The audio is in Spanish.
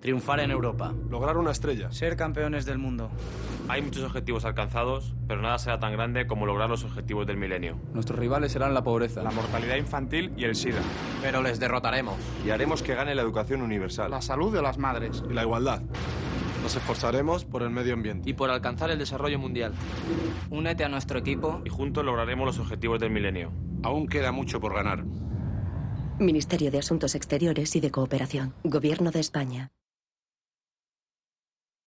Triunfar en Europa. Lograr una estrella. Ser campeones del mundo. Hay muchos objetivos alcanzados, pero nada será tan grande como lograr los objetivos del milenio. Nuestros rivales serán la pobreza, la mortalidad infantil y el SIDA. Pero les derrotaremos. Y haremos que gane la educación universal. La salud de las madres. Y la igualdad. Nos esforzaremos por el medio ambiente. Y por alcanzar el desarrollo mundial. Únete a nuestro equipo. Y juntos lograremos los objetivos del milenio. Aún queda mucho por ganar. Ministerio de Asuntos Exteriores y de Cooperación. Gobierno de España.